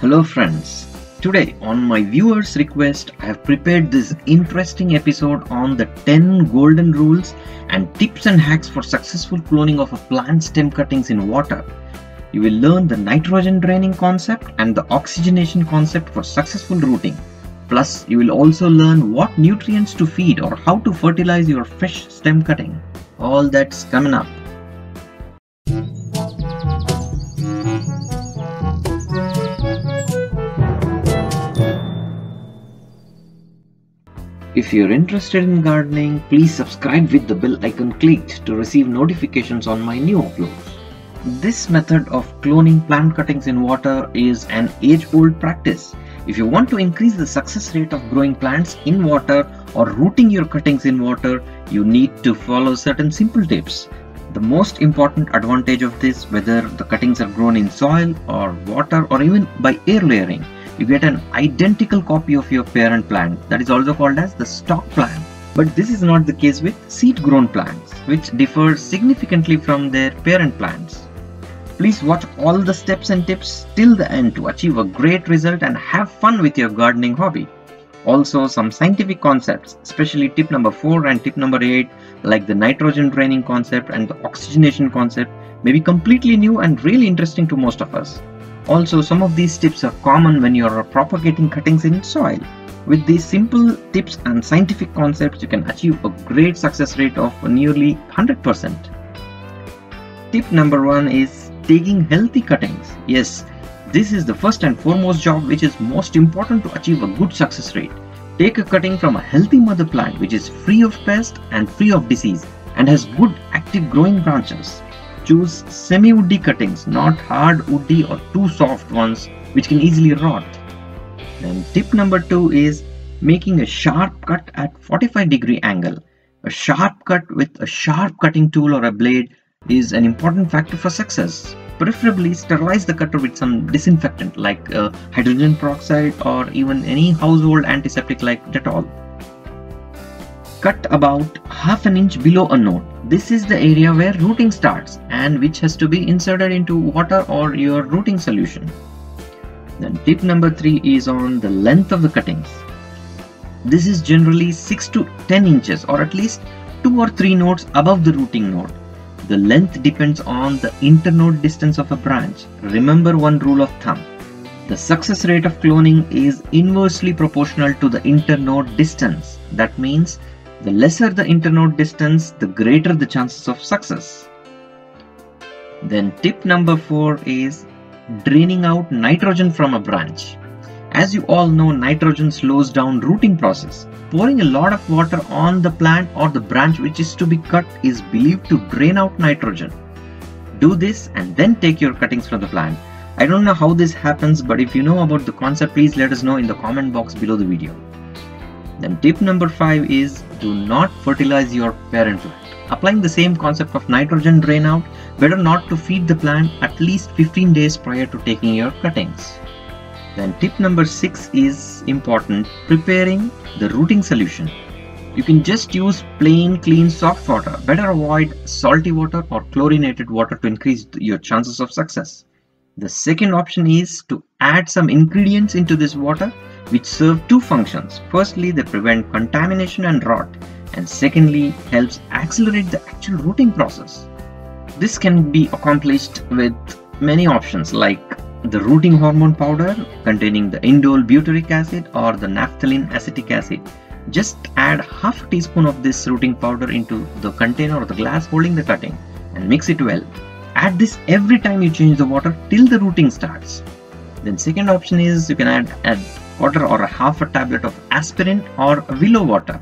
Hello friends. Today on my viewers request I have prepared this interesting episode on the 10 golden rules and tips and hacks for successful cloning of a plant stem cuttings in water. You will learn the nitrogen draining concept and the oxygenation concept for successful rooting. Plus you will also learn what nutrients to feed or how to fertilize your fish stem cutting. All that's coming up. If you're interested in gardening, please subscribe with the bell icon clicked to receive notifications on my new uploads. This method of cloning plant cuttings in water is an age-old practice. If you want to increase the success rate of growing plants in water or rooting your cuttings in water, you need to follow certain simple tips. The most important advantage of this, whether the cuttings are grown in soil or water or even by air layering, you get an identical copy of your parent plant that is also called as the stock plant. But this is not the case with seed grown plants which differ significantly from their parent plants. Please watch all the steps and tips till the end to achieve a great result and have fun with your gardening hobby. Also some scientific concepts, especially tip number 4 and tip number 8 like the nitrogen draining concept and the oxygenation concept may be completely new and really interesting to most of us. Also, some of these tips are common when you are propagating cuttings in soil. With these simple tips and scientific concepts, you can achieve a great success rate of nearly 100%. Tip number one is taking healthy cuttings. Yes, this is the first and foremost job which is most important to achieve a good success rate. Take a cutting from a healthy mother plant which is free of pest and free of disease and has good active growing branches. Choose semi-woody cuttings, not hard woody or too soft ones which can easily rot. Then tip number two is making a sharp cut at 45 degree angle. A sharp cut with a sharp cutting tool or a blade is an important factor for success. Preferably sterilize the cutter with some disinfectant like uh, hydrogen peroxide or even any household antiseptic like Dettol. Cut about half an inch below a node this is the area where rooting starts and which has to be inserted into water or your rooting solution. Then tip number 3 is on the length of the cuttings. This is generally 6 to 10 inches or at least 2 or 3 nodes above the rooting node. The length depends on the internode distance of a branch. Remember one rule of thumb. The success rate of cloning is inversely proportional to the internode distance. That means the lesser the internode distance, the greater the chances of success. Then tip number 4 is draining out nitrogen from a branch. As you all know, nitrogen slows down rooting process. Pouring a lot of water on the plant or the branch which is to be cut is believed to drain out nitrogen. Do this and then take your cuttings from the plant. I don't know how this happens but if you know about the concept please let us know in the comment box below the video. Then tip number 5 is do not fertilize your parent plant. Applying the same concept of nitrogen drain out, better not to feed the plant at least 15 days prior to taking your cuttings. Then tip number 6 is important, preparing the rooting solution. You can just use plain clean soft water. Better avoid salty water or chlorinated water to increase your chances of success. The second option is to add some ingredients into this water which serve two functions. Firstly, they prevent contamination and rot, and secondly, helps accelerate the actual rooting process. This can be accomplished with many options like the rooting hormone powder containing the indole butyric acid or the naphthalene acetic acid. Just add half a teaspoon of this rooting powder into the container or the glass holding the cutting and mix it well. Add this every time you change the water till the rooting starts. Then second option is you can add, add water or a half a tablet of aspirin or willow water.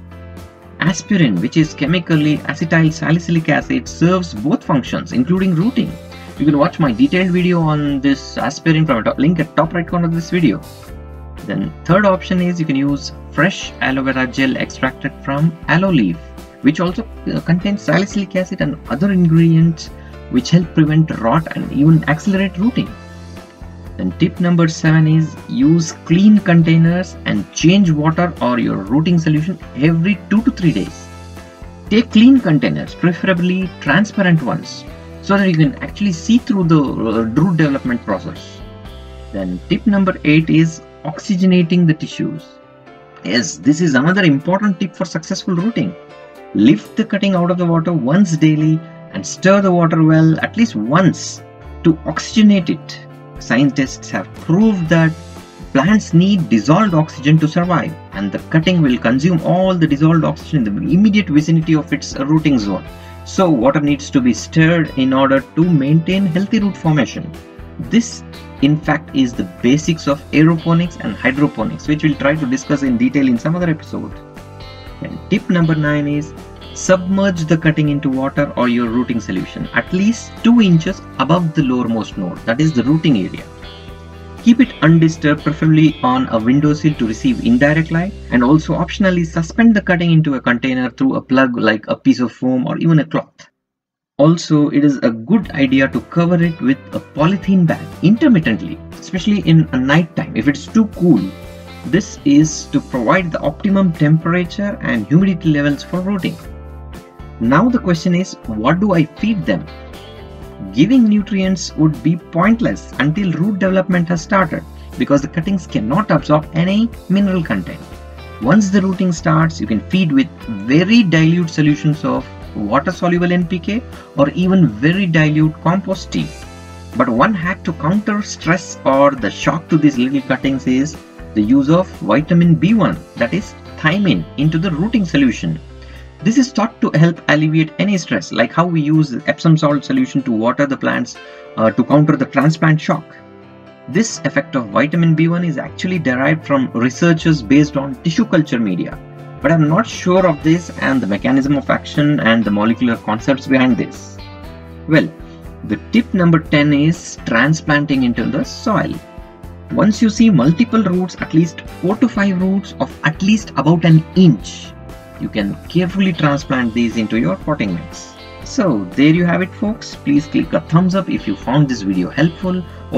Aspirin, which is chemically acetyl salicylic acid, serves both functions, including rooting. You can watch my detailed video on this aspirin from a link at top right corner of this video. Then third option is you can use fresh aloe vera gel extracted from aloe leaf, which also uh, contains salicylic acid and other ingredients which help prevent rot and even accelerate rooting. Then tip number seven is use clean containers and change water or your rooting solution every two to three days. Take clean containers, preferably transparent ones, so that you can actually see through the uh, root development process. Then tip number 8 is oxygenating the tissues. Yes, this is another important tip for successful rooting. Lift the cutting out of the water once daily and stir the water well at least once to oxygenate it. Scientists have proved that plants need dissolved oxygen to survive and the cutting will consume all the dissolved oxygen in the immediate vicinity of its rooting zone. So water needs to be stirred in order to maintain healthy root formation. This in fact is the basics of aeroponics and hydroponics which we'll try to discuss in detail in some other episode. And tip number 9 is submerge the cutting into water or your rooting solution at least 2 inches above the lowermost node that is the rooting area. Keep it undisturbed preferably on a windowsill to receive indirect light and also optionally suspend the cutting into a container through a plug like a piece of foam or even a cloth. Also, it is a good idea to cover it with a polythene bag intermittently, especially in a night time if it's too cool. This is to provide the optimum temperature and humidity levels for rooting. Now the question is, what do I feed them? Giving nutrients would be pointless until root development has started because the cuttings cannot absorb any mineral content. Once the rooting starts, you can feed with very dilute solutions of water soluble NPK or even very dilute compost tea. But one hack to counter stress or the shock to these little cuttings is the use of vitamin B1 that is thiamine into the rooting solution. This is thought to help alleviate any stress like how we use Epsom salt solution to water the plants uh, to counter the transplant shock. This effect of vitamin B1 is actually derived from researchers based on tissue culture media but I'm not sure of this and the mechanism of action and the molecular concepts behind this. Well, the tip number 10 is transplanting into the soil. Once you see multiple roots, at least 4 to 5 roots of at least about an inch, you can carefully transplant these into your potting mix. So there you have it folks. Please click a thumbs up if you found this video helpful